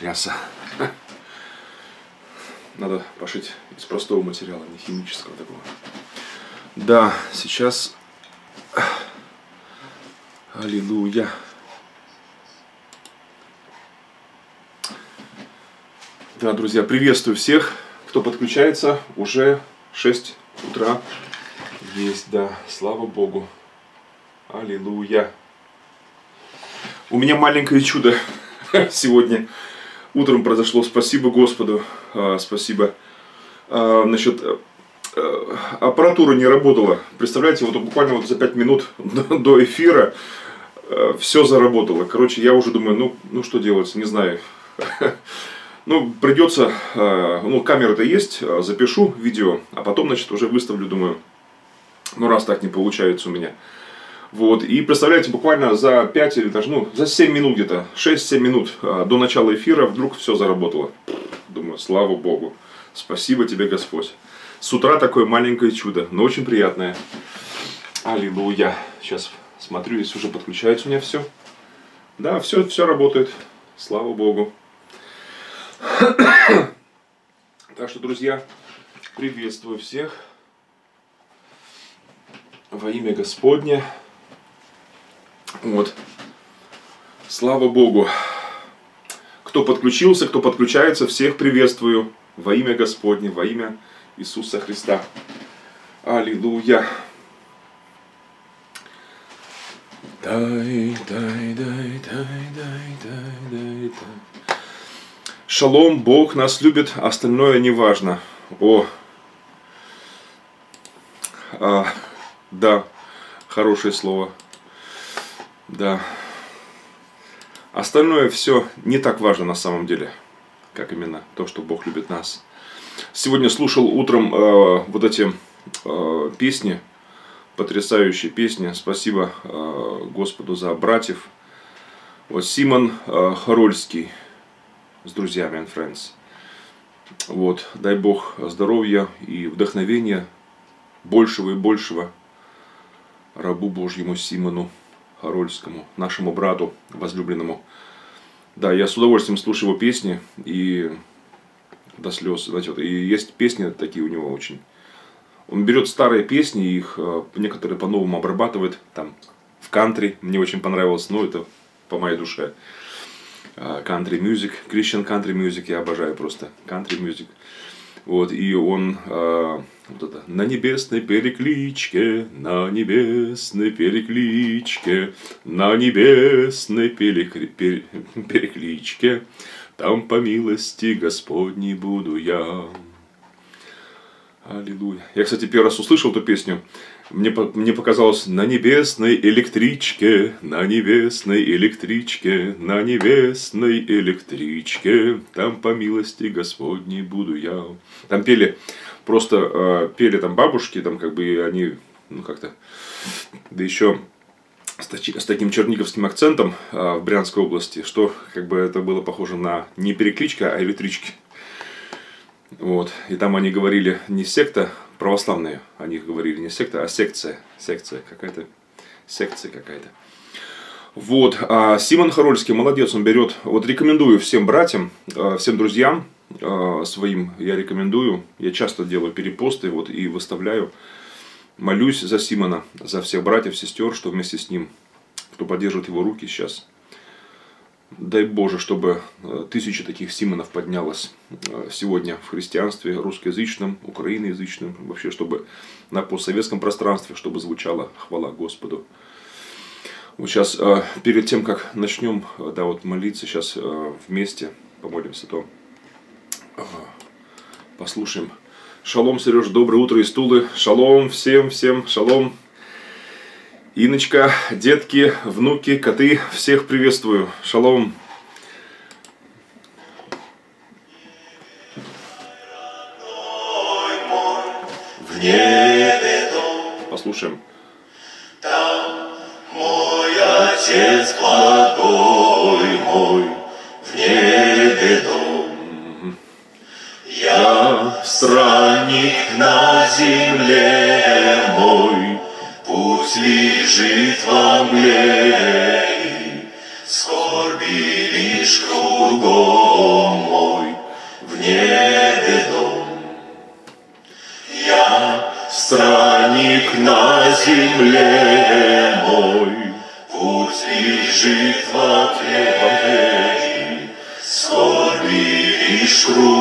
ряса. Надо пошить из простого материала, не химического такого. Да, сейчас... Аллилуйя. Да, друзья, приветствую всех, кто подключается. Уже 6 утра. Есть, да, слава Богу. Аллилуйя. У меня маленькое чудо сегодня утром произошло. Спасибо Господу. А, спасибо. А, насчет а, аппаратура не работала. Представляете, вот буквально вот за 5 минут до эфира все заработало. Короче, я уже думаю, ну, ну что делать, не знаю. Ну, придется, ну, камера-то есть, запишу видео, а потом, значит, уже выставлю, думаю, ну, раз так не получается у меня. Вот. И представляете, буквально за 5 или даже, ну, за 7 минут где-то, 6-7 минут а, до начала эфира вдруг все заработало. Думаю, слава Богу. Спасибо тебе, Господь. С утра такое маленькое чудо, но очень приятное. Аллилуйя. Сейчас смотрю, здесь уже подключается у меня все. Да, все, все работает. Слава Богу. Так что, друзья, приветствую всех во имя Господне. Вот. Слава Богу. Кто подключился, кто подключается, всех приветствую во имя Господне, во имя Иисуса Христа. Аллилуйя. Дай, дай, дай, дай, дай, дай, дай, дай. Шалом, Бог нас любит, остальное не важно. О, а, да, хорошее слово. Да. Остальное все не так важно на самом деле, как именно то, что Бог любит нас. Сегодня слушал утром э, вот эти э, песни, потрясающие песни. Спасибо э, Господу за братьев. Вот Симон э, Харольский с друзьями and friends. Вот, дай Бог здоровья и вдохновения большего и большего рабу Божьему Симону. Харольскому, нашему брату возлюбленному. Да, я с удовольствием слушаю его песни и до слез. Вот, и есть песни такие у него очень. Он берет старые песни, их э, некоторые по-новому обрабатывает. Там в кантри мне очень понравилось, но это по моей душе. Кантри мюзик, Christian country music, я обожаю просто country music. Вот, и он э, вот это, на небесной перекличке, на небесной перекличке, на небесной перекли, пер, перекличке, там по милости Господней буду я. Аллилуйя. Я, кстати, первый раз услышал эту песню. Мне, мне показалось, на небесной электричке, на небесной электричке, на небесной электричке, там по милости Господней буду я. Там пели, просто э, пели там бабушки, там как бы они, ну как-то, да еще с, таким черниговским акцентом э, в Брянской области, что как бы это было похоже на не перекличка, а электрички. Вот. И там они говорили не секта православные, о них говорили не секта, а секция. Секция какая-то. Секция какая-то. Вот. А Симон Харольский, молодец, он берет. Вот рекомендую всем братьям, а, всем друзьям а, своим, я рекомендую. Я часто делаю перепосты вот, и выставляю. Молюсь за Симона, за всех братьев, сестер, что вместе с ним, кто поддерживает его руки сейчас, Дай Боже, чтобы э, тысячи таких Симонов поднялось э, сегодня в христианстве, русскоязычном, украиноязычном, вообще, чтобы на постсоветском пространстве, чтобы звучала хвала Господу. Вот сейчас, э, перед тем, как начнем да, вот молиться, сейчас вместе помолимся, то послушаем. Шалом, Сереж, доброе утро из Тулы. Шалом всем, всем, шалом. Иночка, детки, внуки, коты, всех приветствую. Шалом. Послушаем. Там мой отец благой мой, в небе дом. Я странник на земле мой, Путь лежит во мгле, скорби лишь кругом. мой, в небе дом. Я странник на земле мой, Путь лежит в отрежи, Скорби лишь кругом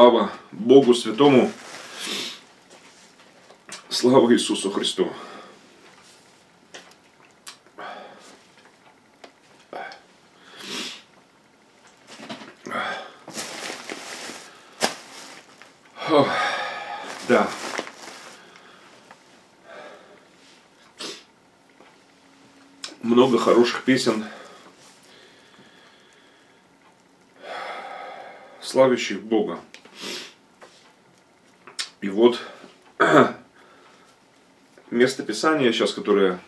Слава Богу Святому. Слава Иисусу Христу. Да. Много хороших песен, славящих Бога. И вот место Писания сейчас, которое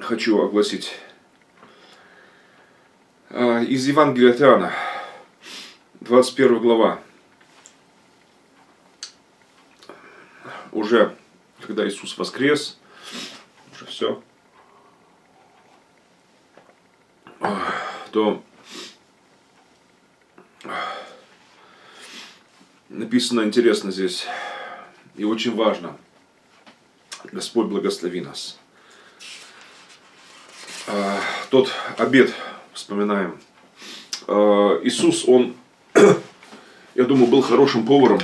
хочу огласить, а, из Евангелия от Иоанна, 21 глава. Уже, когда Иисус воскрес, уже все, то написано интересно здесь и очень важно. Господь благослови нас. А, Тот обед вспоминаем. А, Иисус, он, я думаю, был хорошим поваром.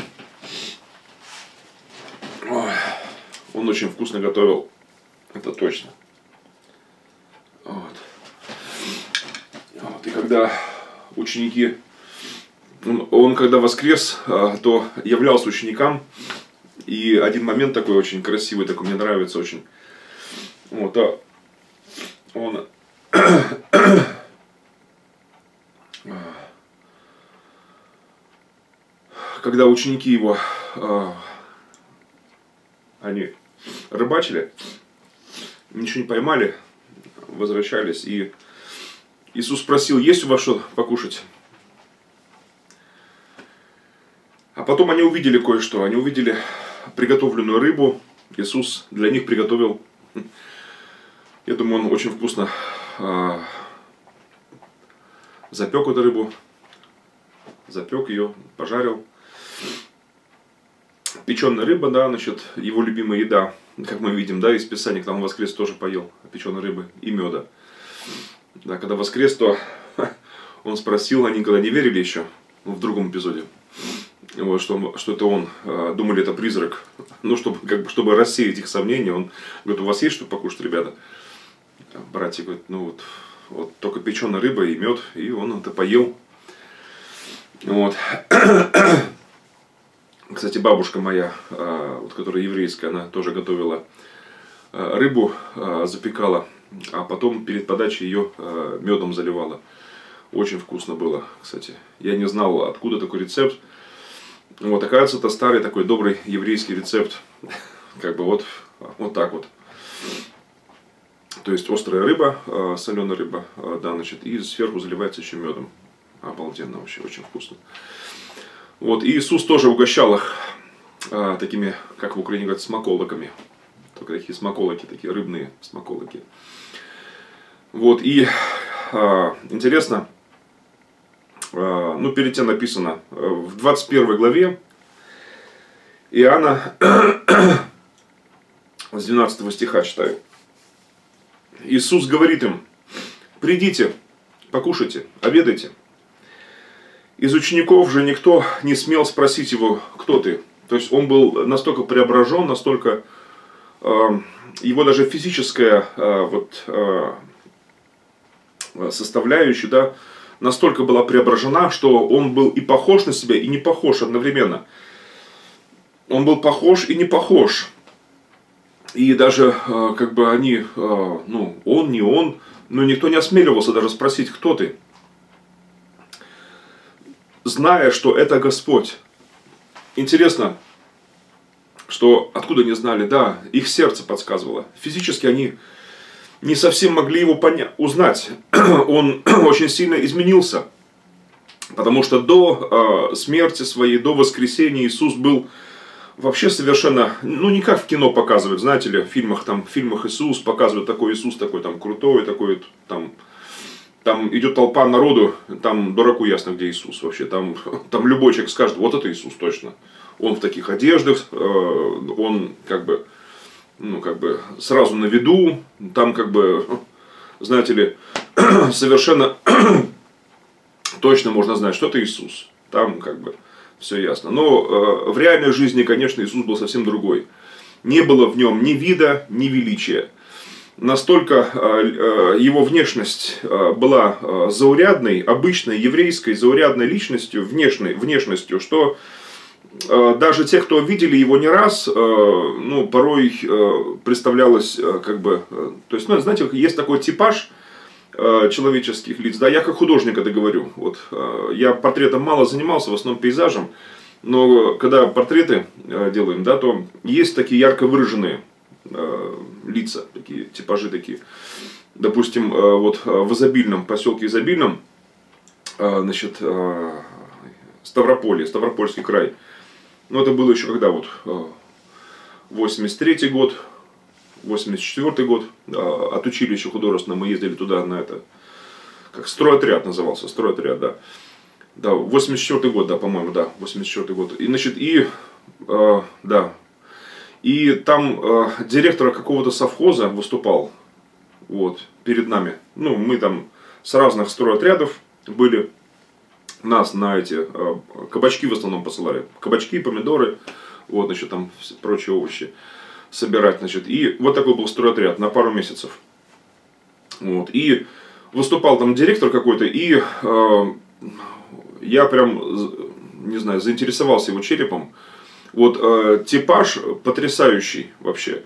Он очень вкусно готовил. Это точно. Вот. Вот. И когда ученики он, он когда воскрес, а, то являлся ученикам. И один момент такой очень красивый, такой мне нравится очень. Вот, а он когда ученики его, а, они рыбачили, ничего не поймали, возвращались, и Иисус спросил, есть у вас что покушать? А потом они увидели кое-что, они увидели приготовленную рыбу, Иисус для них приготовил, я думаю, он очень вкусно а, запек эту рыбу, запек ее, пожарил. Печеная рыба, да, значит, его любимая еда, как мы видим, да, из Писания, когда он воскрес, тоже поел печеной рыбы и меда. Да, когда воскрес, то он спросил, они никогда не верили еще, в другом эпизоде, вот, что, что это он, а, думали, это призрак. Ну, чтобы, как бы, чтобы рассеять их сомнения, он говорит, у вас есть что покушать, ребята? Братья говорят, ну вот, вот только печеная рыба и мед, и он это поел. Вот. Кстати, бабушка моя, а, вот, которая еврейская, она тоже готовила а, рыбу, запекала, а потом перед подачей ее медом заливала. Очень вкусно было, кстати. Я не знал, откуда такой рецепт. Вот, оказывается, это старый такой добрый еврейский рецепт. Как бы вот, вот так вот. То есть острая рыба, соленая рыба, да, значит, и сверху заливается еще медом. Обалденно вообще, очень вкусно. Вот, и Иисус тоже угощал их а, такими, как в Украине говорят, смаколоками. Только такие смаколоки, такие рыбные смаколоки. Вот, и а, интересно, ну, перед тем написано, а, в 21 главе Иоанна, с 12 стиха читаю. Иисус говорит им, придите, покушайте, обедайте. Из учеников же никто не смел спросить его, кто ты. То есть он был настолько преображен, настолько э, его даже физическая э, вот, э, составляющая, да, настолько была преображена, что он был и похож на себя, и не похож одновременно. Он был похож и не похож. И даже э, как бы они, э, ну, он, не он, но никто не осмеливался даже спросить, кто ты зная, что это Господь. Интересно, что откуда они знали, да, их сердце подсказывало. Физически они не совсем могли его понять, узнать. Он очень сильно изменился. Потому что до э, смерти своей, до воскресения Иисус был вообще совершенно, ну не как в кино показывают, знаете ли, в фильмах, там, в фильмах Иисус показывают такой Иисус, такой там крутой, такой там там идет толпа народу, там дураку ясно, где Иисус вообще. Там, там любой человек скажет, вот это Иисус точно. Он в таких одеждах, э, он как бы, ну, как бы сразу на виду, там как бы, знаете ли, совершенно точно можно знать, что это Иисус. Там как бы все ясно. Но э, в реальной жизни, конечно, Иисус был совсем другой. Не было в нем ни вида, ни величия настолько а, а, его внешность а, была заурядной, обычной еврейской заурядной личностью, внешней, внешностью, что даже те, кто видели его не раз, ну, порой представлялось как бы... То есть, ну, знаете, есть такой типаж человеческих лиц. Да, я как художник это говорю. Вот, я портретом мало занимался, в основном пейзажем. Но когда портреты делаем, да, то есть такие ярко выраженные Э, лица, такие типажи такие. Допустим, э, вот э, в изобильном, поселке изобильном, значит, Ставрополье, Ставропольский край. Но это было еще когда вот 83 год, 84 год, от училища художественного мы ездили туда на это, как стройотряд назывался, стройотряд, да. Да, 84 год, да, по-моему, да, 84 год. И, значит, и, э, да, и там э, директора какого-то совхоза выступал вот, перед нами. Ну, мы там с разных стройотрядов были. Нас на эти кабачки в основном посылали. Кабачки, помидоры, вот, значит, там прочие овощи собирать, значит. И вот такой был стройотряд на пару месяцев. Вот. И выступал там директор какой-то, и э, я прям, не знаю, заинтересовался его черепом. Вот э, типаж потрясающий вообще.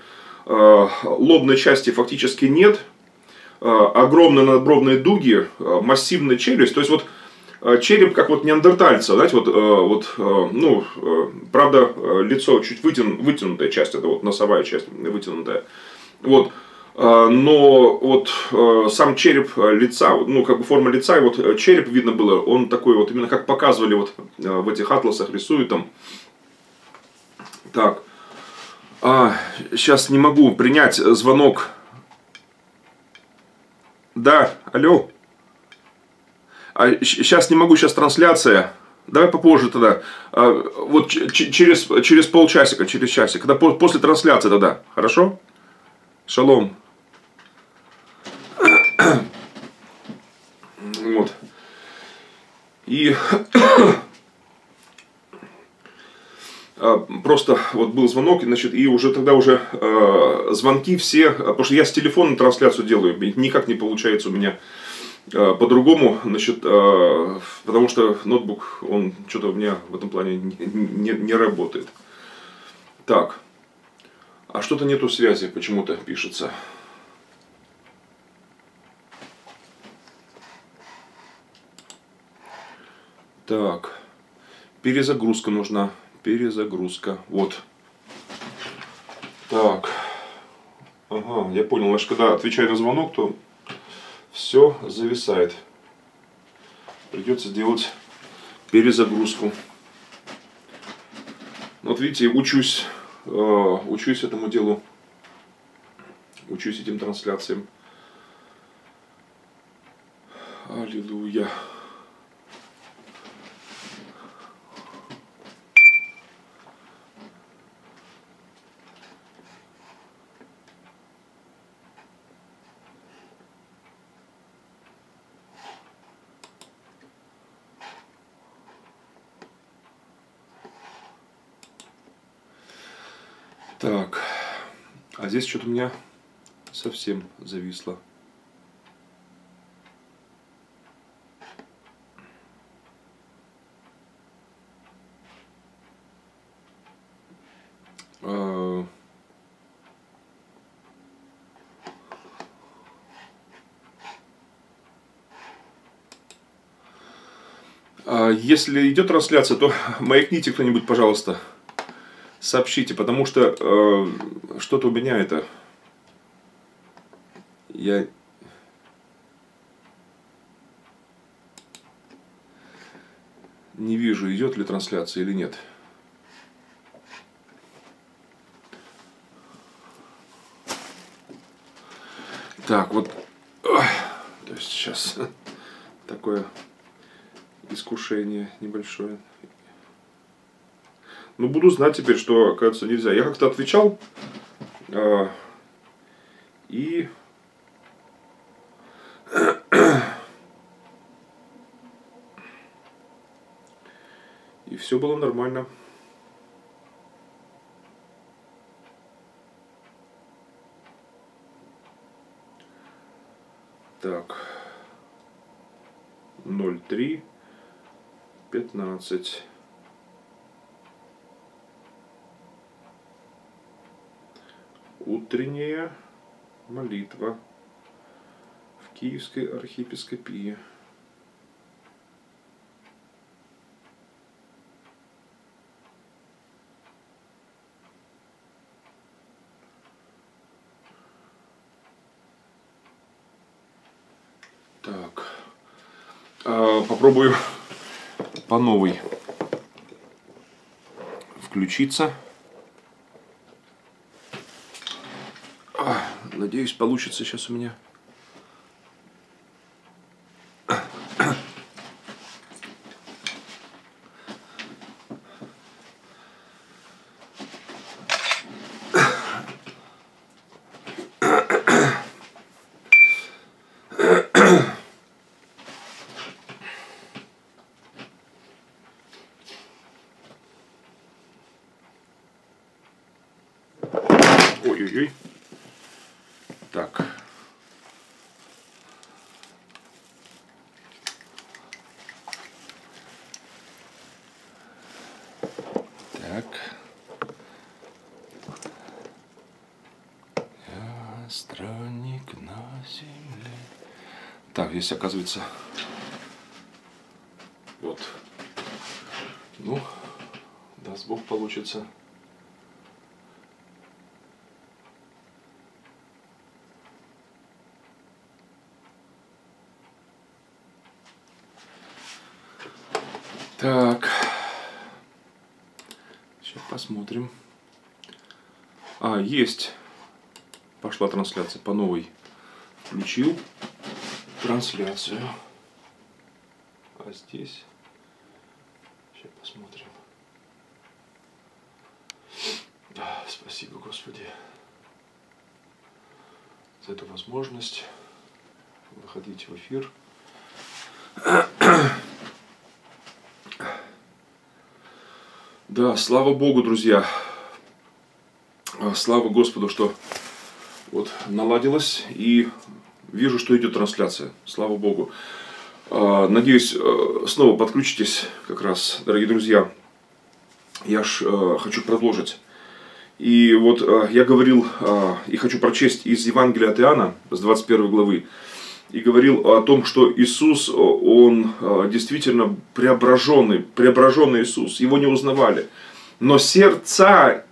Э, лобной части фактически нет. Э, огромные надбровные дуги, э, массивная челюсть. То есть вот череп как вот неандертальца, знаете, вот, э, вот э, ну, э, правда, э, лицо чуть вытян, вытянутая часть, это вот носовая часть вытянутая. Вот. А, Но вот э, сам череп э, лица, ну как бы форма лица, и вот э, череп видно было, он такой вот именно как показывали вот э, в этих атласах рисуют там. Так, сейчас не могу принять звонок. Да, алло. А сейчас не могу, сейчас трансляция. Давай попозже тогда. А, вот через, через полчасика, через часик. Когда по- после трансляции тогда. Хорошо? Шалом. Вот. И а, просто вот был звонок, значит, и уже тогда уже э, звонки все, а, потому что я с телефона трансляцию делаю, никак не получается у меня по-другому, значит, э, потому что ноутбук, он что-то у меня в этом плане не, не, не работает. Так, а что-то нету связи, почему-то пишется. Так, перезагрузка нужна, перезагрузка, вот. Так, ага, я понял, значит, когда отвечаю на звонок, то все зависает. Придется делать перезагрузку. Вот видите, учусь, э, учусь этому делу, учусь этим трансляциям. Аллилуйя. Так, а здесь что-то у меня совсем зависло. А, а Если идет трансляция, то маякните кто-нибудь, пожалуйста сообщите, потому что э, что-то у меня это... Я... Не вижу, идет ли трансляция или нет. Так, вот... То есть сейчас такое искушение небольшое. Ну, буду знать теперь, что, оказывается, нельзя. Я как-то отвечал, э, и... И все было нормально. Так. 03 15 Утренняя молитва в Киевской архиепископии. Так. А, попробую по новой включиться. Надеюсь, получится сейчас у меня. Так. Я странник на земле. Так, здесь оказывается... Вот. Ну, даст Бог получится. Есть. Пошла трансляция по новой. Включил трансляцию. А здесь... Сейчас посмотрим. А, Спасибо, Господи, за эту возможность выходить в эфир. Да, слава Богу, друзья. Слава Господу, что вот наладилось и вижу, что идет трансляция. Слава Богу. А, Надеюсь, э, снова подключитесь как раз, дорогие друзья. Я ж э, хочу продолжить. И вот э, я говорил и хочу прочесть из Евангелия от Иоанна с 21 главы. И говорил о том, что Иисус, Он действительно преображенный, преображенный Иисус. Его не узнавали. Но сердца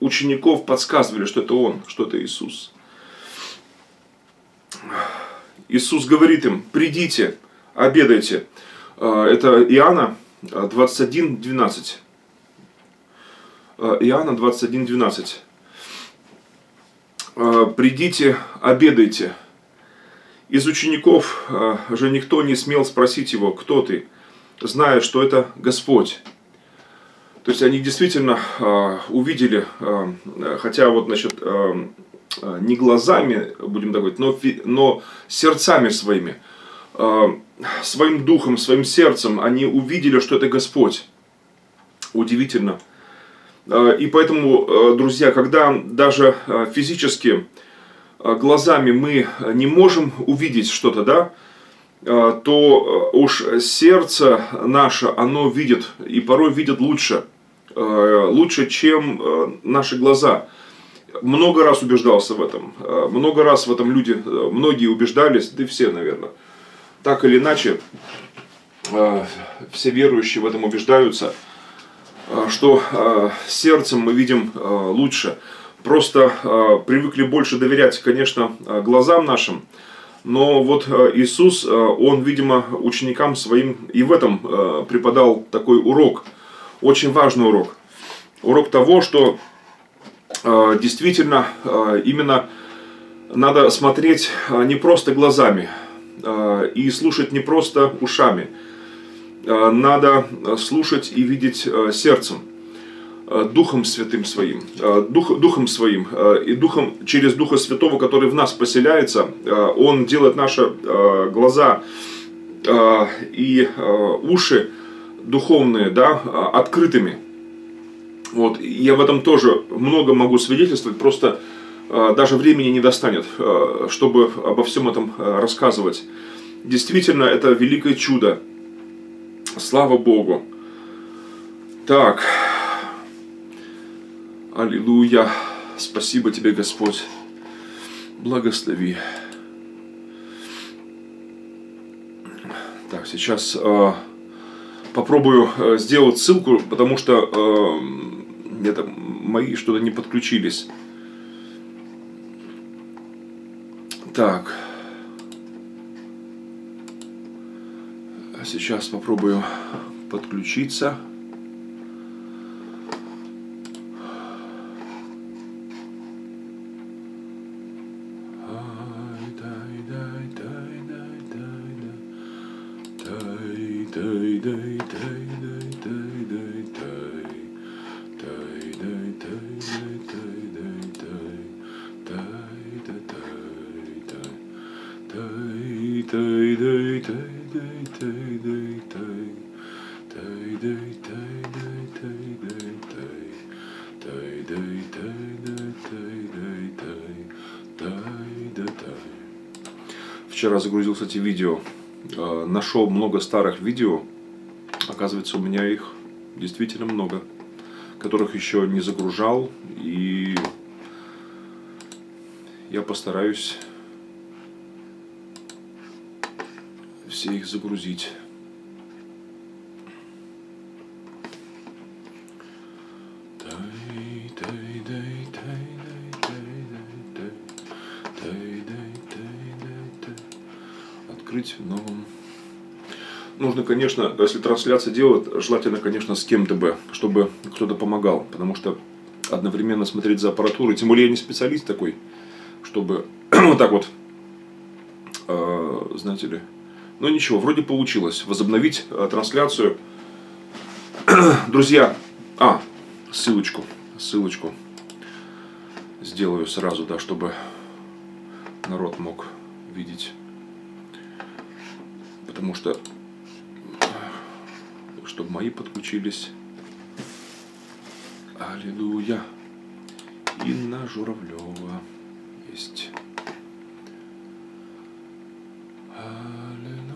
учеников подсказывали, что это Он, что это Иисус. Иисус говорит им, придите, обедайте. Э, Это Иоанна э, 21, 12. Э, Иоанна 21, 12. Э, Придите, обедайте. Из учеников же никто не смел спросить его, кто ты, зная, что это Господь. То есть они действительно э, увидели, э, хотя вот насчет э, э, не глазами, будем так говорить, но, но сердцами своими, э, своим духом, своим сердцем, они увидели, что это Господь. Удивительно. Э, И поэтому, э, друзья, когда даже э, физически э, глазами мы не можем увидеть что-то, да, то уж сердце наше, оно видит, и порой видит лучше, лучше, чем э, наши глаза. Много раз убеждался в этом, э, много раз в этом люди, э, многие убеждались, да и все, наверное. Так или иначе, э, все верующие в этом убеждаются – э, что э, сердцем мы видим э, лучше. Просто э, привыкли больше доверять, конечно, э, глазам нашим. Но вот э, Иисус, э, Он, видимо, ученикам своим и в этом э, преподал такой урок. Очень важный урок. Урок того, что э, действительно э, именно надо смотреть э, не просто глазами э, и слушать не просто ушами – Э, надо э, слушать и видеть э, сердцем, э, Духом Святым Своим, дух, Духом Своим и Духом, через Духа Святого, который в нас поселяется, Он делает наши глаза и уши духовные, да, э, открытыми. Вот. Я в этом тоже много могу свидетельствовать, просто э, даже времени не достанет, э, чтобы обо всем этом рассказывать. Действительно, это великое чудо, Слава Богу. Так. Аллилуйя. Спасибо тебе, Господь. Благослови. Так, сейчас э, попробую э, сделать ссылку, потому что э, это, мои что-то не подключились. Так. А Сейчас попробую подключиться. Вчера загрузил, кстати, видео. Э, Нашел много старых видео. Оказывается, у меня их действительно много. Которых еще не загружал. И я постараюсь все их загрузить. В новом. Нужно, конечно, если трансляция делать, желательно, конечно, с кем-то бы, чтобы кто-то помогал, потому что одновременно смотреть за аппаратурой, тем более я не специалист такой, чтобы вот так вот, э, знаете ли, ну ничего, вроде получилось возобновить э, трансляцию. Друзья, а, ссылочку, ссылочку сделаю сразу, да, чтобы народ мог видеть. Потому что, чтобы мои подключились. Аллилуйя. Инна Журавлева есть. Аллилуйя.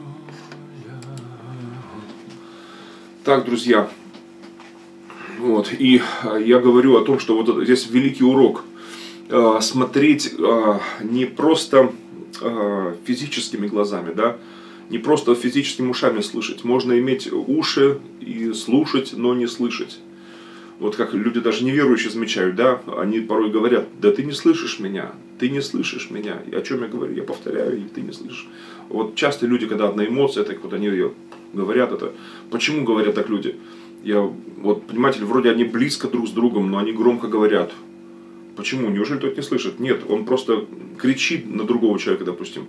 Так, друзья, вот, и а, я говорю о том, что вот здесь великий урок. А, Смотреть а, не просто физическими глазами, да, не просто физическими ушами слышать. Можно иметь уши и слушать, но не слышать. Вот как люди даже неверующие замечают, да, они порой говорят, да ты не слышишь меня, ты не слышишь меня. И о чем я говорю? Я повторяю, и ты не слышишь. Вот часто люди, когда одна эмоция, так вот они её говорят это. Почему говорят так люди? Я, вот, понимаете, вроде они близко друг с другом, но они громко говорят. Почему? Неужели тот не слышит? Нет, он просто кричит на другого человека, допустим.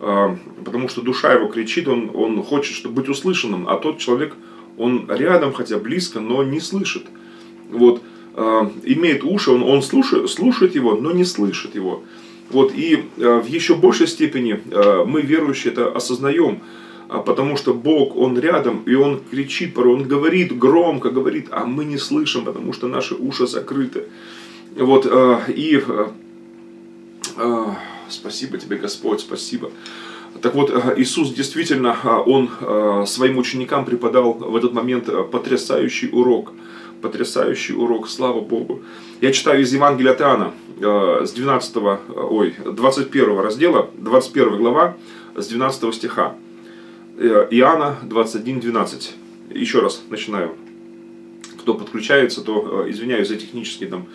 А, Потому что душа его кричит, он, он хочет чтобы быть услышанным, а тот человек, он рядом, хотя близко, но не слышит. Вот, а, имеет уши, он, он слушает, слушает его, но не слышит его. Вот, и а, в еще большей степени мы, верующие, это осознаем, потому что Бог, Он рядом, и Он кричит, порой Он говорит громко, говорит, а мы не слышим, потому что наши уши закрыты. Вот, и спасибо тебе, Господь, спасибо. Так вот, а, Иисус действительно, а, Он а, своим ученикам преподал в этот момент потрясающий урок. Потрясающий урок, слава Богу. Я читаю из Евангелия от Иоанна, с 12, а, ой, 21 раздела, 21 глава, с 12 стиха. Э, Иоанна 21, 12. Еще раз начинаю. Кто подключается, то э, извиняюсь за технические там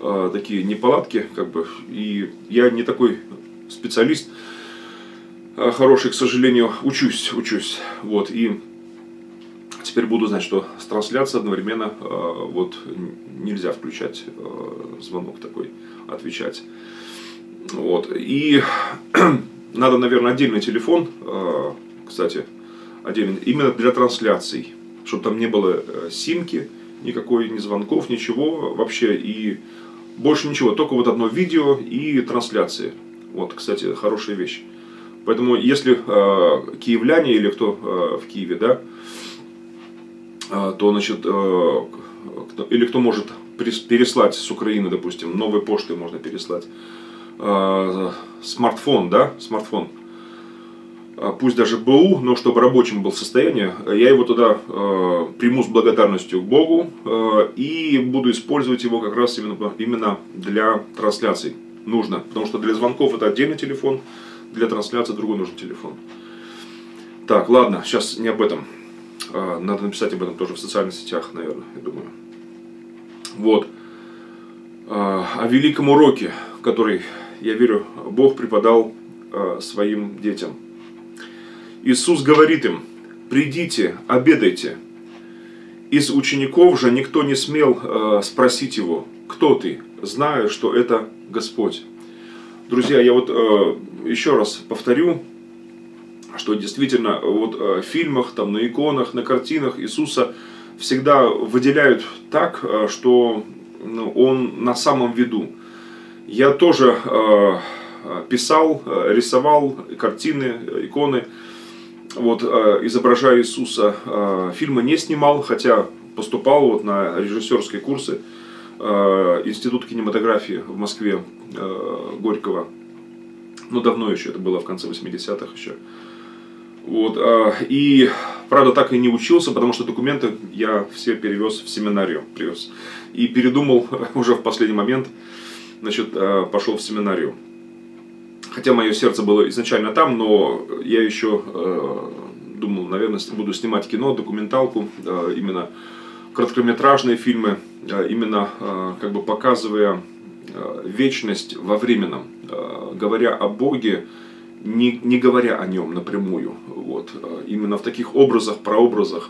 э, такие неполадки, как бы. И я не такой специалист э, хороший, к сожалению, учусь, учусь. Вот, и теперь буду знать, что с трансляцией одновременно э, вот нельзя включать э, звонок такой, отвечать. Вот, и надо, наверное, отдельный телефон, э, кстати, отдельный, именно для трансляций, чтобы там не было э, симки, никакой, ни звонков, ничего вообще, и больше ничего, только вот одно видео и трансляции. Вот, кстати, хорошая вещь. Поэтому, если э, киевляне или кто э, в Киеве, да, э, то, значит, э, кто- или кто может переслать с Украины, допустим, новой почтой можно переслать, э, смартфон, да, смартфон, пусть даже БУ, но чтобы рабочим был состояние, я его туда э, приму с благодарностью к Богу э, и буду использовать его как раз именно, именно для трансляций. Нужно, потому что для звонков это отдельный телефон, для трансляции другой нужен телефон. Так, ладно, сейчас не об этом. Э, надо написать об этом тоже в социальных сетях, наверное, я думаю. Вот. Э, о великом уроке, который, я верю, Бог преподал э, своим детям. Иисус говорит им, придите, обедайте. Из учеников же никто не смел э, спросить его, кто ты, зная, что это Господь. Друзья, я вот э, еще раз повторю, что действительно вот э, в фильмах, там, на иконах, на картинах Иисуса всегда выделяют так, что ну, Он на самом виду. Я тоже писал, рисовал картины, иконы, вот, э, изображая Иисуса. Э, фильмы не снимал, хотя поступал вот на режиссерские курсы э, Институт кинематографии в Москве Горького. Ну, давно еще, это было в конце 80-х еще. Вот, и, правда, так и не учился, потому что документы я все перевез в семинарию, привез. И передумал уже в последний момент, значит, пошел в семинарию. Хотя мое сердце было изначально там, но я еще э, думал, наверное, буду снимать кино, документалку, э, именно короткометражные фильмы, э, именно э, как бы показывая э, вечность во временном, э, говоря о Боге, не, не говоря о нем напрямую. Вот. Э, Именно в таких образах, прообразах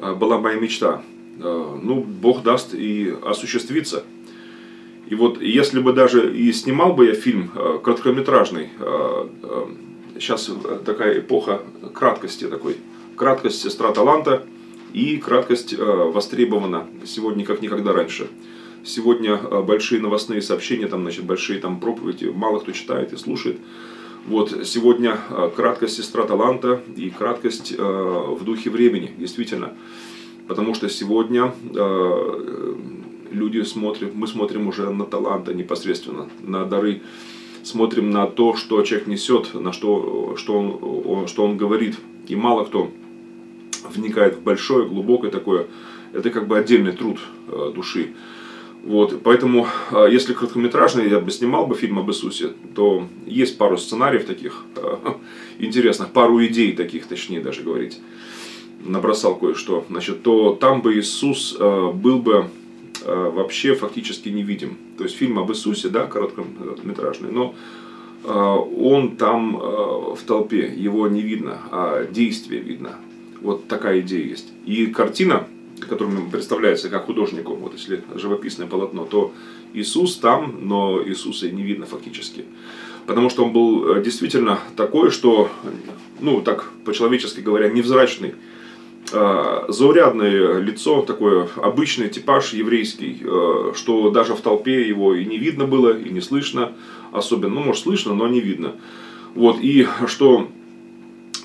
э, была моя мечта. Э, Ну, Бог даст и осуществится. И вот если бы даже и снимал бы я фильм э, короткометражный, сейчас такая эпоха краткости такой, краткость сестра таланта и краткость э, востребована сегодня как никогда раньше. Сегодня э, большие новостные сообщения, там, значит, большие там проповеди, мало кто читает и слушает. Вот сегодня э, краткость сестра таланта и краткость э, в духе времени, действительно. Потому что сегодня э, люди смотрят, мы смотрим уже на таланта непосредственно, на дары, смотрим на то, что человек несет, на что, что, он, он- что он говорит. И мало кто вникает в большое, глубокое такое. Это как бы отдельный труд э, души. Вот, поэтому, э, если короткометражный я бы снимал бы фильм об Иисусе, то есть пару сценариев таких э, интересных, пару идей таких, точнее даже говорить набросал кое-что, значит, то там бы Иисус был бы вообще фактически невидим. То есть фильм об Иисусе, да, короткометражный, но э, он там э, в толпе, его не видно, а действие видно. Вот такая идея есть. И картина, которая представляется как художнику, вот если живописное полотно, то Иисус там, но Иисуса не видно фактически. Потому что он был э, действительно такой, что, ну, так по-человечески говоря, невзрачный э, заурядное лицо, такое обычный типаж еврейский, э, что даже в толпе его и не видно было, и не слышно, особенно, ну, может, слышно, но не видно. Вот, и что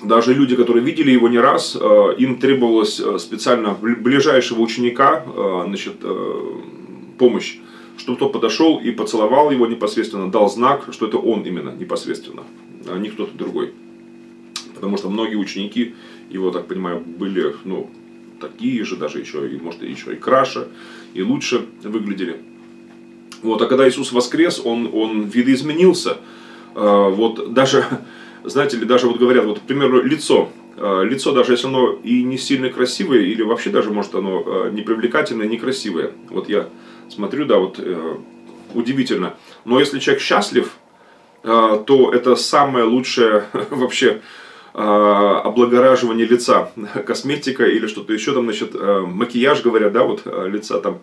даже люди, которые видели его не раз, э, им требовалось э, специально бли- ближайшего ученика, э, значит, э, помощь, чтобы тот подошел и поцеловал его непосредственно, дал знак, что это он именно непосредственно, а не кто-то другой. Потому что многие ученики его, так понимаю, были, ну, такие же, даже еще, и, может, еще и краше, и лучше выглядели. Вот, а когда Иисус воскрес, он, он видоизменился. Э, Вот даже, знаете ли, даже вот говорят, вот, к примеру, лицо. Э, Лицо, даже если оно и не сильно красивое, или вообще даже, может, оно э, не привлекательное, некрасивое. Вот я смотрю, да, вот э, удивительно. Но если человек счастлив, то это самое лучшее вообще облагораживание лица. Косметика или что-то еще там, значит, э, макияж, говорят, да, вот э, лица там.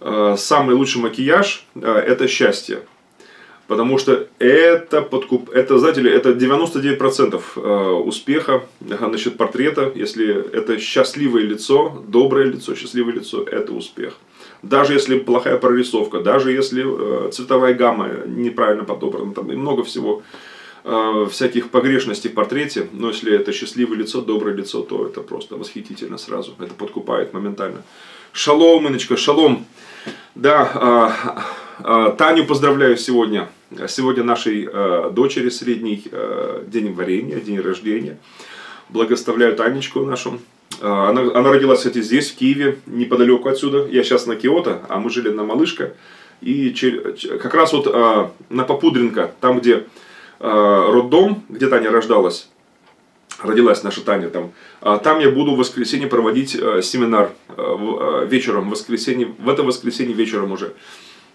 Э, Самый лучший макияж это счастье. Потому что это подкуп, это, знаете ли, это 99% э, успеха, значит, портрета, если это счастливое лицо, доброе лицо, счастливое лицо, это успех. Даже если плохая прорисовка, даже если цветовая гамма неправильно подобрана, там и много всего э, всяких погрешностей в портрете, но если это счастливое лицо, доброе лицо, то это просто восхитительно сразу, это подкупает моментально. Шалом, Иночка, шалом. Да, а, а, Таню поздравляю сегодня. Сегодня нашей э, дочери средний э, день варенья, день рождения. Благословляю Танечку нашу. А, Она, она родилась, кстати, здесь, в Киеве, неподалеку отсюда. Я сейчас на Киото, а мы жили на Малышка. И чер- как раз вот а, на Попудренко, там, где роддом, где Таня рождалась, родилась наша Таня там. А Там я буду в воскресенье проводить э, семинар э, э, вечером, в воскресенье, в это воскресенье вечером уже.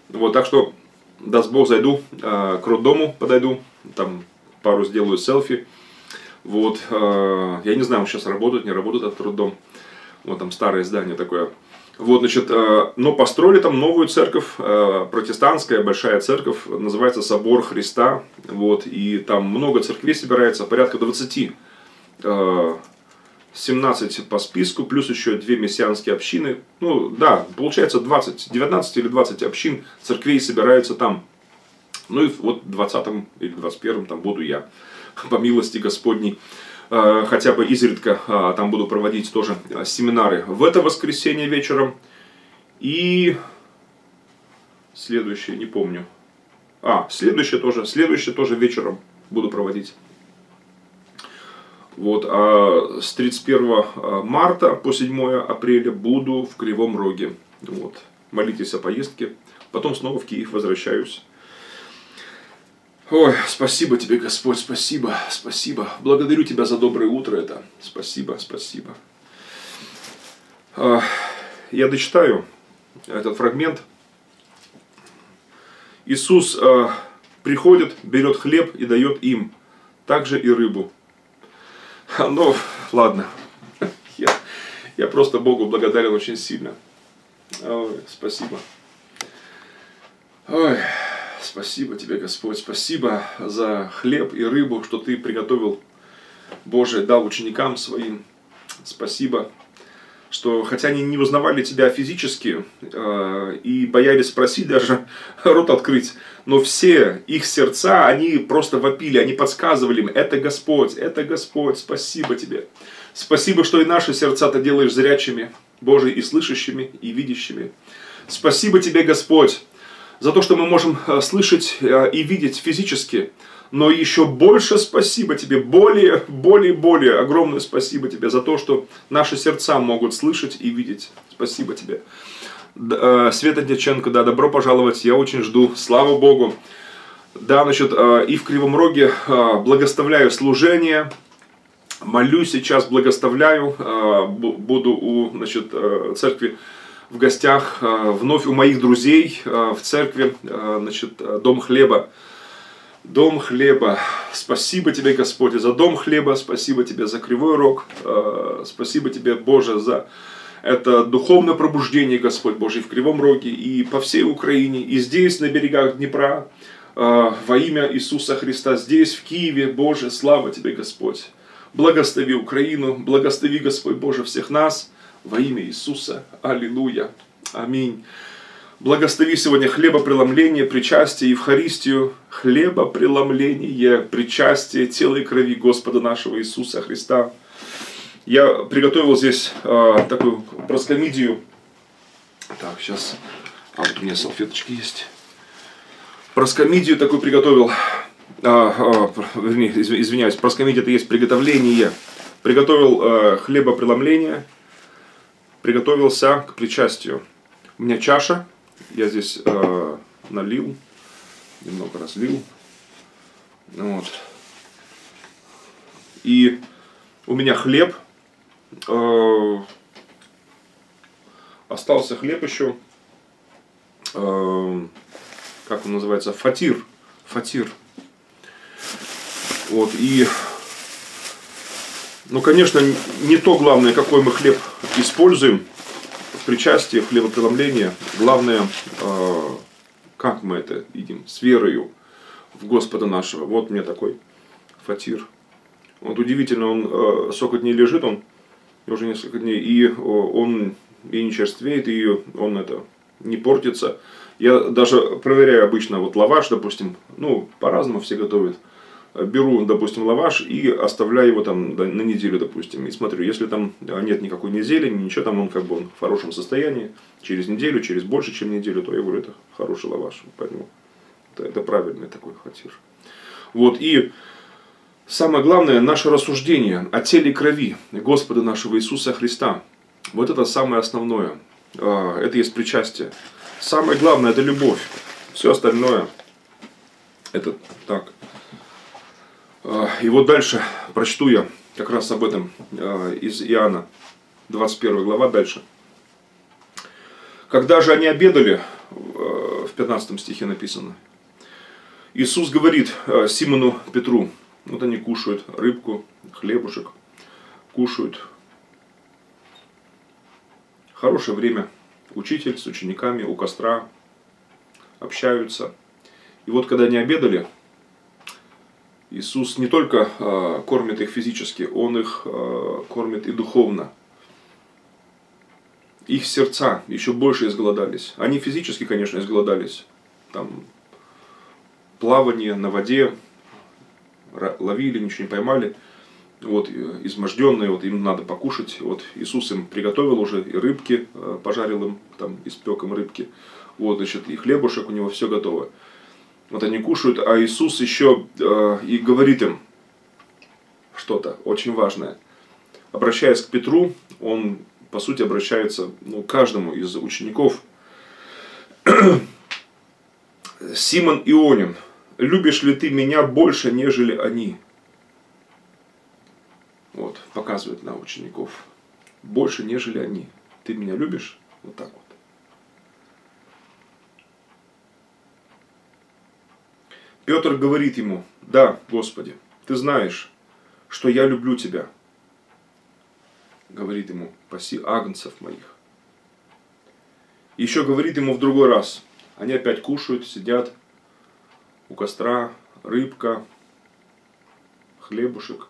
Вот, так что, даст Бог, зайду э, к роддому, подойду, там пару сделаю селфи. Вот, э, я не знаю, сейчас работает, не работает этот роддом. Вот там старое здание такое. Вот, значит, э, но построили там новую церковь, э, протестантская большая церковь, называется Собор Христа. Вот, и там много церквей собирается, порядка 20 э, 17 по списку, плюс еще две мессианские общины. Ну, да, получается 20, 19 или 20 общин церквей собираются там. Ну и вот в 20 или 21 там буду я, по милости Господней. Э, Хотя бы изредка э, там буду проводить тоже э, семинары в это воскресенье вечером. И следующее, не помню. А, следующее тоже, следующее тоже вечером буду проводить. Вот, а с 31 марта по 7 апреля буду в Кривом Роге. Вот. Молитесь о поездке. Потом снова в Киев возвращаюсь. Ой, спасибо тебе, Господь, спасибо, спасибо. Благодарю тебя за доброе утро это. Спасибо, спасибо. А, Я дочитаю этот фрагмент. Иисус а, приходит, берет хлеб и дает им, также и рыбу. А, Ну, ладно. Я, я просто Богу благодарен очень сильно. Ой, спасибо. Ой, спасибо тебе, Господь. Спасибо за хлеб и рыбу, что ты приготовил, Боже, дал ученикам своим. Спасибо, что хотя они не узнавали тебя физически э, и боялись спросить даже, рот открыть, но все их сердца, они просто вопили, они подсказывали им, это Господь, это Господь, спасибо тебе. Спасибо, что и наши сердца ты делаешь зрячими, Боже, и слышащими, и видящими. Спасибо тебе, Господь, за то, что мы можем э, слышать э, и видеть физически, но еще больше спасибо тебе, более, более, более огромное спасибо тебе за то, что наши сердца могут слышать и видеть. Спасибо тебе. Э, Света Дьяченко, да, добро пожаловать, я очень жду, слава Богу. Да, значит, и в Кривом Роге благоставляю служение, молюсь сейчас, благоставляю, бу- буду у значит, церкви в гостях э, вновь у моих друзей э, в церкви, э, значит, Дом хлеба. Дом хлеба. Спасибо тебе, Господи, за дом хлеба. Спасибо тебе за кривой рог. Спасибо тебе, Боже, за это духовное пробуждение, Господь Божий, в Кривом Роге и по всей Украине, и здесь, на берегах Днепра, во имя Иисуса Христа, здесь, в Киеве, Боже, слава Тебе, Господь. Благослови Украину, благослови, Господь Боже, всех нас во имя Иисуса. Аллилуйя. Аминь. Благослови сегодня хлебопреломление, причастие, Евхаристию, хлебопреломление, причастие тела и крови Господа нашего Иисуса Христа. Я приготовил здесь э, такую проскомидию. Так, сейчас. А вот у меня салфеточки есть. Проскомидию такую приготовил. А, а, извиняюсь, проскомидия это есть приготовление. Приготовил э, хлебопреломление. Приготовился к причастию. У меня чаша. Я здесь э, налил. Немного разлил. Вот. И у меня хлеб. Э, остался хлеб еще. Э, как он называется? Фатир. Фатир. Вот. И ну, конечно, не то главное, какой мы хлеб используем в причастии, в хлебопреломлении. Главное, э, как мы это едим, с верою в Господа нашего. Вот мне такой фатир. Вот удивительно, он э, сколько дней лежит, он уже несколько дней, и он и не черствеет, и он это не портится. Я даже проверяю обычно вот лаваш, допустим, ну, по-разному все готовят беру, допустим, лаваш и оставляю его там на неделю, допустим, и смотрю, если там нет никакой ни зелени, ничего, там он как бы он в хорошем состоянии, через неделю, через больше, чем неделю, то я говорю, это хороший лаваш, поэтому это, это правильный такой хатир. Вот, и самое главное, наше рассуждение о теле и крови Господа нашего Иисуса Христа. Вот это самое основное. А, Это есть причастие. Самое главное, это любовь. Все остальное, это так. А, И вот дальше прочту я как раз об этом а, из Иоанна, 21 глава дальше. Когда же они обедали, э, в 15 стихе написано, Иисус говорит э, Симону Петру, вот они кушают рыбку, хлебушек, кушают. Хорошее время. Учитель с учениками у костра общаются. И вот когда они обедали, Иисус не только э, кормит их физически, Он их э, кормит и духовно. Их сердца еще больше изголодались. Они физически, конечно, изголодались. Там плавание на воде, ловили, ничего не поймали. Вот, э, изможденные, вот им надо покушать. Вот Иисус им приготовил уже и рыбки, э, пожарил им, там, испек им рыбки. Вот, значит, и хлебушек у него, все готово. Вот они кушают, а Иисус еще э, и говорит им что-то очень важное. Обращаясь к Петру, он, по сути, обращается ну, к каждому из учеников. Симон Ионин, любишь ли ты меня больше, нежели они? Вот, показывает на учеников. Больше, нежели они. Ты меня любишь? Вот так вот. Петр говорит ему, да, Господи, ты знаешь, что я люблю тебя. Говорит ему, паси агнцев моих. Еще говорит ему в другой раз. Они опять кушают, сидят у костра, рыбка, хлебушек.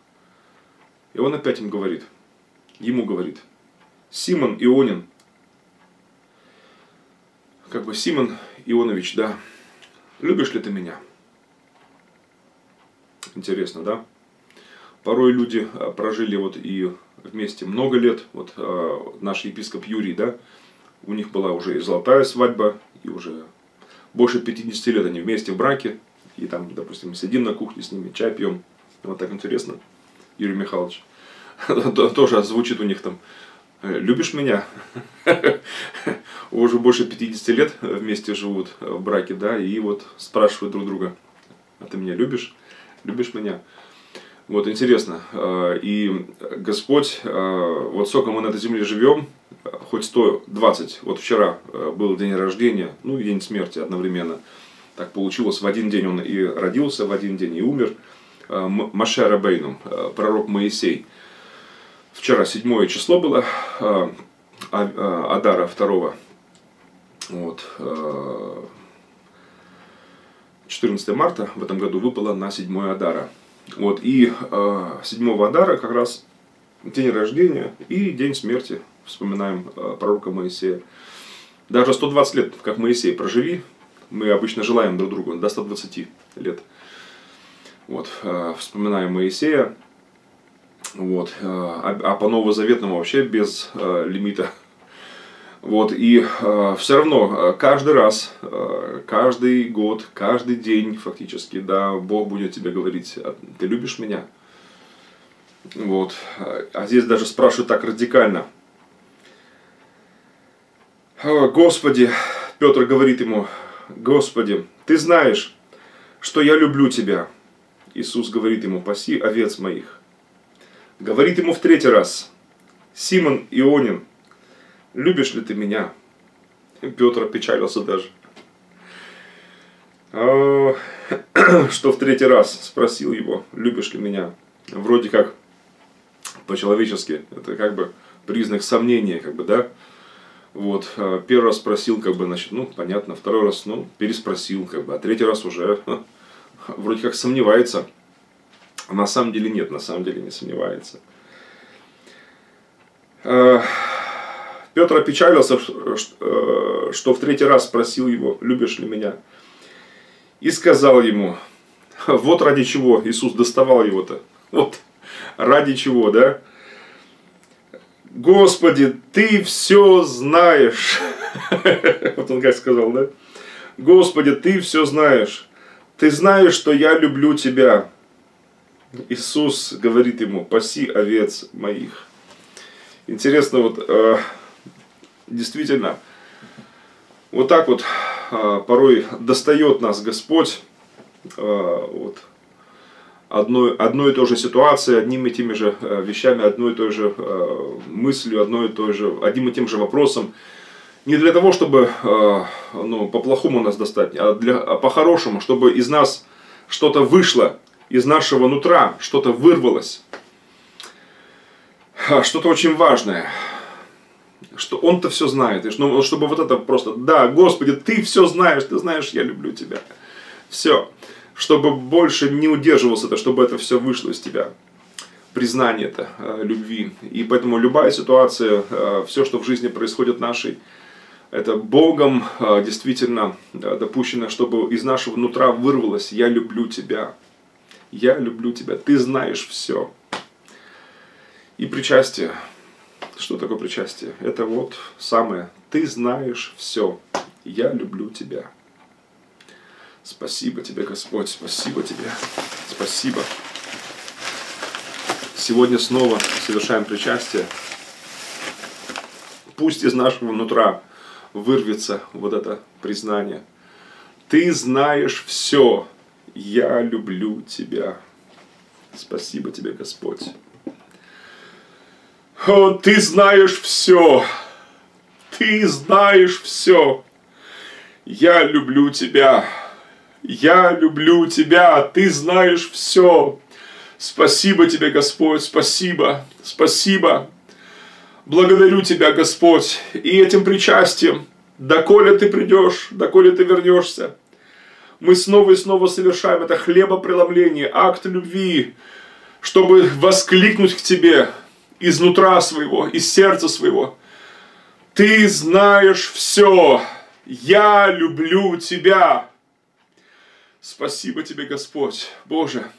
И он опять им говорит, ему говорит, Симон Ионин, как бы Симон Ионович, да, любишь ли ты меня? Интересно, да? Порой люди а, прожили вот и вместе много лет. Вот а, наш епископ Юрий, да, у них была уже и золотая свадьба, и уже больше 50 лет они вместе в браке. И там, допустим, сидим на кухне с ними, чай пьем. Вот так интересно. Юрий Михайлович. Тоже звучит у них там. «Э, Любишь меня? Уже больше 50 лет вместе живут в браке, да, и вот спрашивают друг друга, а ты меня любишь? Любишь меня? Вот интересно. э, И Господь, э, вот сколько мы на этой земле живем, хоть 120, вот вчера э, был день рождения, ну и день смерти одновременно. Так получилось, в один день он и родился, в один день и умер. Маше Рабейну, пророк Моисей. Вчера седьмое число было А- Адара второго. Вот. Э, 14 марта в этом году выпало на 7 Адара. Вот, и э, 7 Адара как раз день рождения и день смерти. Вспоминаем э, пророка Моисея. Даже 120 лет, как Моисей, прожили. Мы обычно желаем друг другу до 120 лет. Вот, э, вспоминаем Моисея. Вот, э, а, а по Новозаветному вообще без э, лимита вот, и э, все равно э, каждый раз, э, каждый год, каждый день фактически, да, Бог будет тебе говорить, «А ты любишь меня? Вот. А здесь даже спрашивают так радикально. «О, Господи, Петр говорит ему, Господи, ты знаешь, что я люблю тебя. Иисус говорит ему, паси овец моих. Говорит ему в третий раз, Симон Ионин, любишь ли ты меня? Петр опечалился даже. А, Что в третий раз спросил его, любишь ли меня? Вроде как по-человечески, это как бы признак сомнения, как бы, да? Вот, а, первый раз спросил, как бы, значит, ну, понятно, второй раз, ну, переспросил, как бы, а третий раз уже вроде как сомневается. А на самом деле нет, на самом деле не сомневается. Петр опечалился, э, что в третий раз спросил его, любишь ли меня? И сказал ему, вот ради чего Иисус доставал его-то. Вот ради чего, да? Господи, ты все знаешь. Вот он как сказал, да? Господи, ты все знаешь. Ты знаешь, что я люблю тебя. Иисус говорит ему, паси овец моих. Интересно, вот э, действительно, вот так вот э, порой достает нас Господь э, вот, одной, одной и той же ситуацией, одними и теми же э, вещами, одной и той же мыслью, одной и той же, одним и тем же вопросом. Не для того, чтобы ну, по-плохому нас достать, а, для, а по-хорошему, чтобы из нас что-то вышло, из нашего нутра что-то вырвалось. А, Что-то очень важное что он-то все знает, и что- ну, чтобы вот это просто, да, Господи, ты все знаешь, ты знаешь, я люблю тебя. Все. Чтобы больше не удерживался это, чтобы это все вышло из тебя. Признание это э, любви. И поэтому любая ситуация, все, что в жизни происходит нашей, это Богом э, действительно э, допущено, чтобы из нашего нутра вырвалось «Я люблю тебя». Я люблю тебя. Ты знаешь все. И причастие. Что такое причастие? Это вот самое. Ты знаешь все. Я люблю тебя. Спасибо тебе, Господь. Спасибо тебе. Спасибо. Сегодня снова совершаем причастие. Пусть из нашего нутра вырвется вот это признание. Ты знаешь все. Я люблю Тебя. Спасибо Тебе, Господь. О, Ты знаешь все. Ты знаешь все. Я люблю Тебя. Я люблю Тебя. Ты знаешь все. Спасибо Тебе, Господь. Спасибо. Спасибо. Благодарю Тебя, Господь, и этим причастием, доколе Ты придешь, доколе Ты вернешься, мы снова и снова совершаем это хлебопреломление, акт любви, чтобы воскликнуть к Тебе изнутра своего, из сердца своего. Ты знаешь все, я люблю Тебя. Спасибо Тебе, Господь, Боже.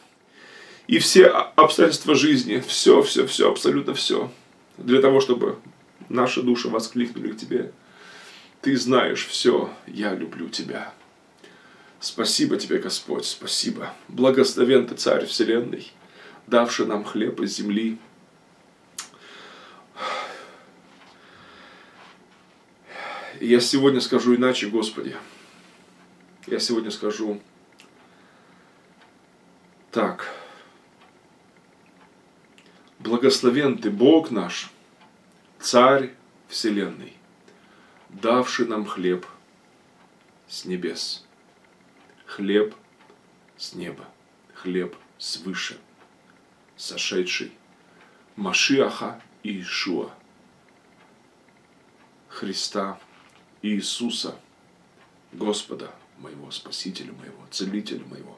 И все обстоятельства жизни, все, все, все, абсолютно все – для того, чтобы наши души воскликнули к Тебе. Ты знаешь все, я люблю Тебя. Спасибо Тебе, Господь, спасибо. Благословен Ты, Царь Вселенной, давший нам хлеб из земли. И я сегодня скажу иначе, Господи. Я сегодня скажу так. Благословен Ты, Бог наш, Царь Вселенной, давший нам хлеб с небес, хлеб с неба, хлеб свыше, сошедший Машиаха Иешуа, Христа Иисуса, Господа моего, Спасителя моего, Целителя моего,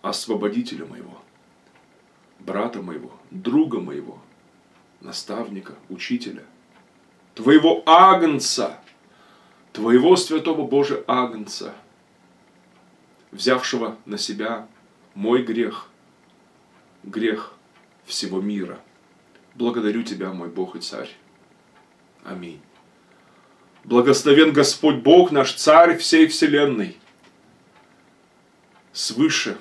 Освободителя моего, брата моего, друга моего, наставника, учителя, твоего агнца, твоего святого Божия агнца, взявшего на себя мой грех, грех всего мира. Благодарю Тебя, мой Бог и Царь. Аминь. Благословен Господь Бог наш, Царь всей Вселенной, свыше,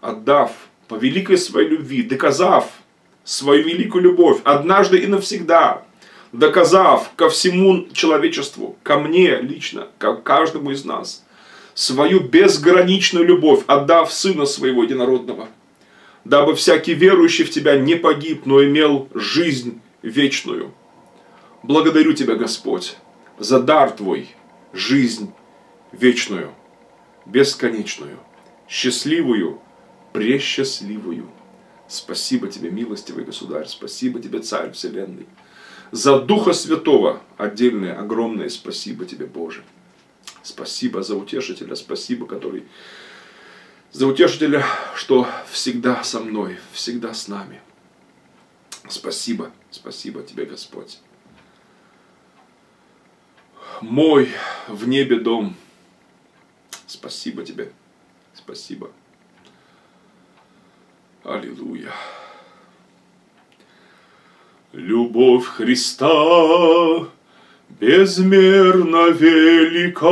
отдав по великой своей любви, доказав свою великую любовь однажды и навсегда, доказав ко всему человечеству, ко мне лично, ко каждому из нас, свою безграничную любовь, отдав Сына Своего Единородного, дабы всякий верующий в Тебя не погиб, но имел жизнь вечную. Благодарю Тебя, Господь, за дар Твой, жизнь вечную, бесконечную, счастливую, пресчастливую. Спасибо тебе, милостивый государь, спасибо тебе, царь вселенной. За Духа Святого отдельное, огромное спасибо тебе, Боже. Спасибо за утешителя, спасибо, который за утешителя, что всегда со мной, всегда с нами. Спасибо, спасибо тебе, Господь. Мой в небе дом. Спасибо тебе, спасибо. Аллилуйя. Любовь Христа безмерно велика,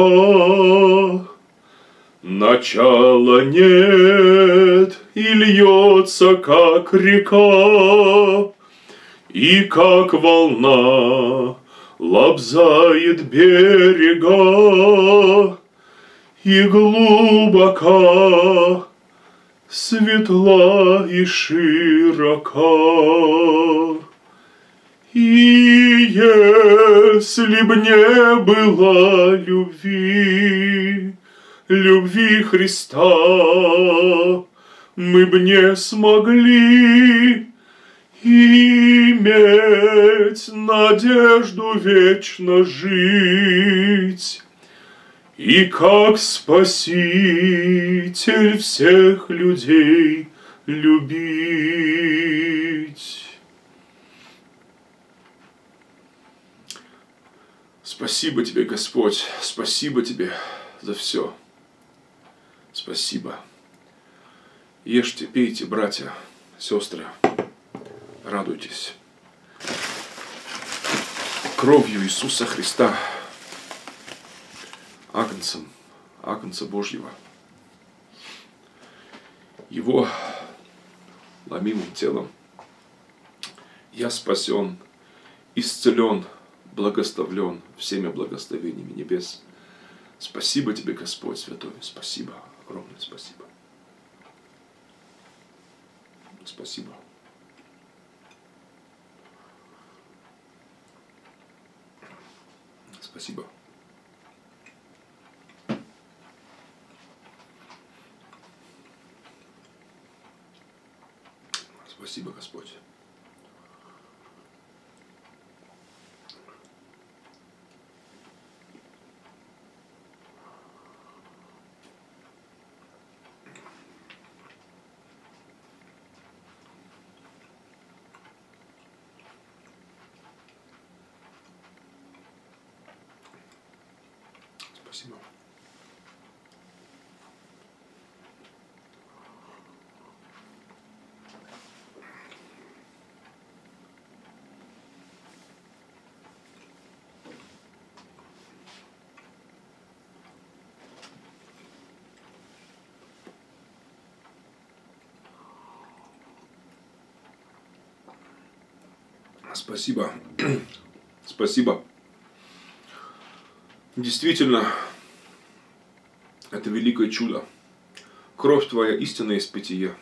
Начала нет и льется, как река, И как волна лобзает берега, И глубока светла и широка. И если б не было любви, любви Христа, мы б не смогли иметь надежду вечно жить. И как Спаситель всех людей любить. Спасибо тебе, Господь, спасибо тебе за все. Спасибо. Ешьте, пейте, братья, сестры, радуйтесь. Кровью Иисуса Христа Агнцем, Агнца Божьего. Его ломимым телом я спасен, исцелен, благословлен всеми благословениями небес. Спасибо тебе, Господь Святой, спасибо, огромное спасибо. Спасибо. Спасибо. Спасибо, Господь. Спасибо. Спасибо. Спасибо. Действительно, это великое чудо. Кровь Твоя истинное испытие,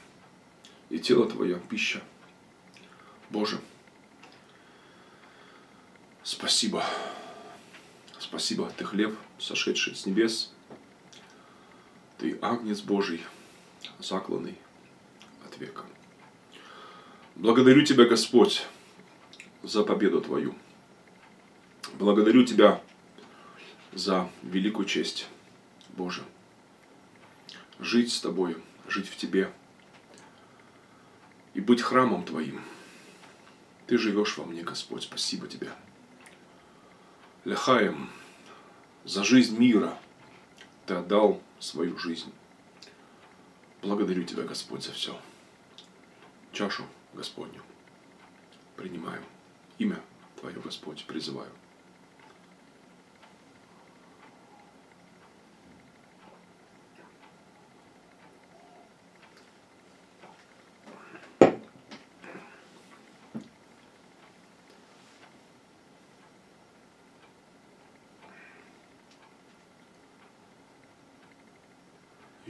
и тело Твое пища. Боже, спасибо. Спасибо, Ты хлеб, сошедший с небес. Ты агнец Божий, закланный от века. Благодарю Тебя, Господь, за победу Твою. Благодарю Тебя за великую честь, Боже. Жить с Тобою, жить в Тебе и быть храмом Твоим. Ты живешь во мне, Господь, спасибо Тебе. Ляхаем, за жизнь мира Ты отдал свою жизнь. Благодарю Тебя, Господь, за все. Чашу Господню принимаю. Имя Твое, Господь, призываю.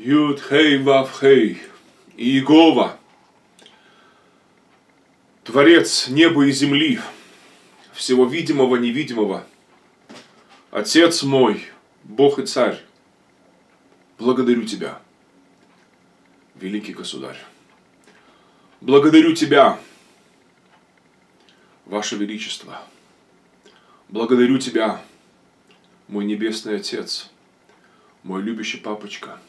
Юд, хей, вав, хей, Иегова, Творец неба и земли, всего видимого, невидимого, Отец мой, Бог и Царь, благодарю Тебя, великий Государь. Благодарю Тебя, Ваше Величество. Благодарю Тебя, мой Небесный Отец, мой любящий Папочка.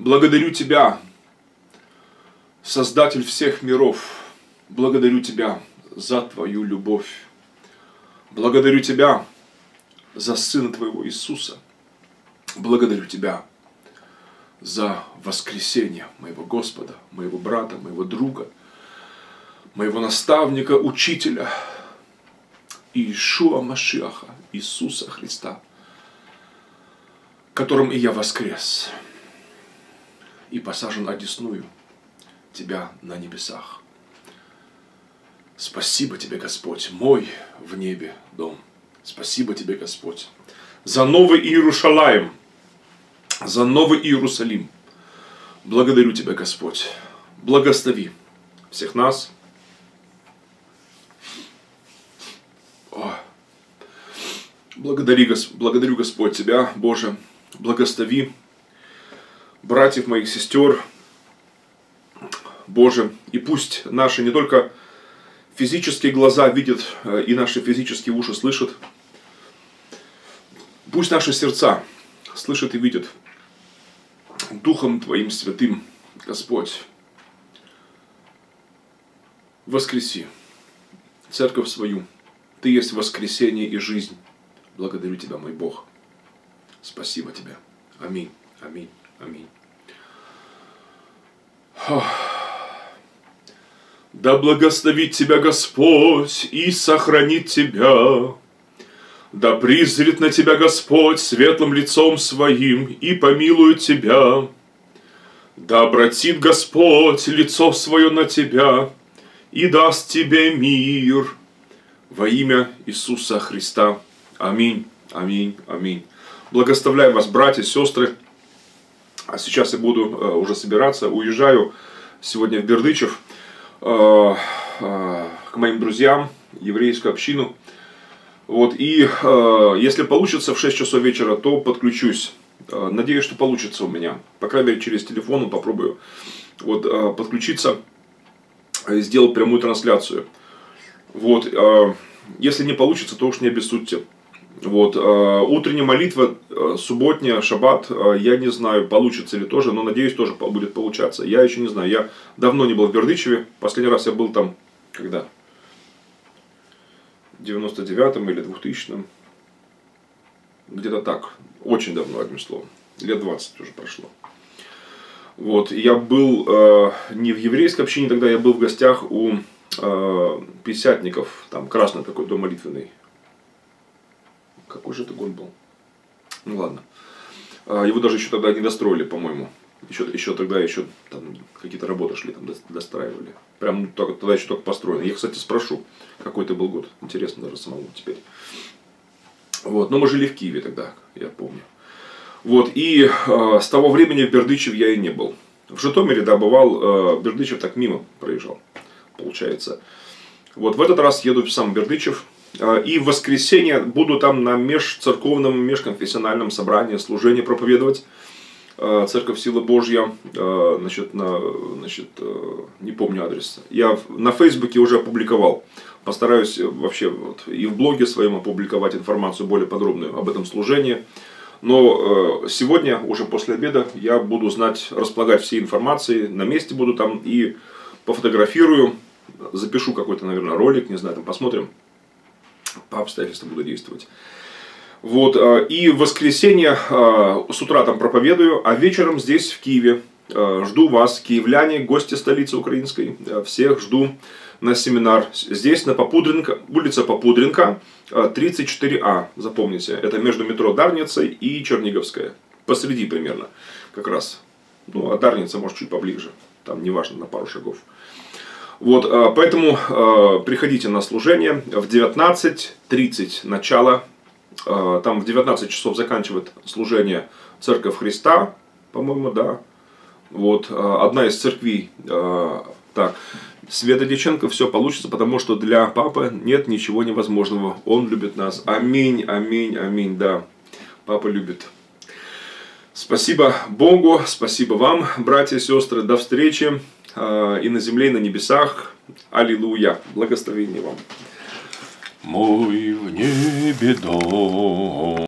Благодарю Тебя, Создатель всех миров. Благодарю Тебя за Твою любовь. Благодарю Тебя за Сына Твоего Иисуса. Благодарю Тебя за воскресение моего Господа, моего брата, моего друга, моего наставника, учителя, Иешуа Машиаха, Иисуса Христа, которым и я воскрес и посажен одесную Тебя на небесах. Спасибо Тебе, Господь, мой в небе дом. Спасибо Тебе, Господь, за новый Иерушалаем, за новый Иерусалим. Благодарю Тебя, Господь. Благослови всех нас. О, Благодари, благодарю, Господь, Тебя, Боже. Благослови братьев моих сестер, Боже, и пусть наши не только физические глаза видят э, и наши физические уши слышат, пусть наши сердца слышат и видят Духом Твоим Святым, Господь, воскреси церковь свою. Ты есть воскресение и жизнь. Благодарю Тебя, мой Бог. Спасибо Тебе. Аминь. Аминь. Аминь. Да благословит тебя Господь и сохранит тебя. Да призрит на тебя Господь светлым лицом своим и помилует тебя. Да обратит Господь лицо свое на тебя и даст тебе мир. Во имя Иисуса Христа. Аминь. Аминь. Аминь. Благословляю вас, братья, сестры. А сейчас я буду э, уже собираться, уезжаю сегодня в Бердычев. э, э, к моим друзьям, еврейскую общину. Вот, и если получится в 6 часов вечера, то подключусь. Надеюсь, что получится у меня. По крайней мере, через телефон попробую вот, подключиться и сделать прямую трансляцию. Вот, если не получится, то уж не обессудьте. Вот, э, утренняя молитва, э, субботняя, шаббат, э, я не знаю, получится ли тоже, но надеюсь, тоже будет получаться. Я еще не знаю, я давно не был в Бердычеве, последний раз я был там, когда? В 99-м или 2000-м. Где-то так, очень давно, одним словом, лет 20 уже прошло. Вот, я был э, не в еврейской общине тогда, я был в гостях у э, пятидесятников, там красный такой дом молитвенный. Какой же это год был? Ну ладно. А, Его даже еще тогда не достроили, по-моему. Еще, еще тогда еще там какие-то работы шли, там дос- достраивали. Прям только, тогда еще только построено. Я, кстати, спрошу, какой это был год. Интересно даже самому теперь. Вот, но мы жили в Киеве тогда, я помню. Вот, и э, с того времени в Бердычев я и не был. В Житомире, да, бывал, э, Бердычев так мимо проезжал, получается. Вот в этот раз еду в сам Бердычев. Э, И в воскресенье буду там на межцерковном, межконфессиональном собрании служение проповедовать. Э, Церковь Сила Божья, э, значит, на, значит, не помню адрес. Я на Фейсбуке уже опубликовал. Постараюсь вообще вот и в блоге своем опубликовать информацию более подробную об этом служении. Но сегодня, уже после обеда, я буду знать, располагать всей информацией, на месте буду там и пофотографирую, запишу какой-то, наверное, ролик, не знаю, там посмотрим, по обстоятельствам буду действовать. Вот, э, и в воскресенье э, с утра там проповедую, а вечером здесь, в Киеве, э, жду вас, киевляне, гости столицы украинской, всех жду на семинар. Здесь на Попудренко, улица Попудренко, э, 34А, запомните, это между метро Дарницей и Черниговская, посреди примерно, как раз. Ну, а Дарница, может, чуть поближе, там неважно, на пару шагов. Вот, э, поэтому э, приходите на служение в 19.30 начало. Э, Там в 19 часов заканчивает служение Церковь Христа, по-моему, да. Вот, одна из церквей. Так, Света Деченко, все получится, потому что для папы нет ничего невозможного. Он любит нас. Аминь, аминь, аминь, да. Папа любит. Спасибо Богу, спасибо вам, братья и сестры. До встречи и на земле, и на небесах. Аллилуйя. Благословение вам. Мой в небе дом.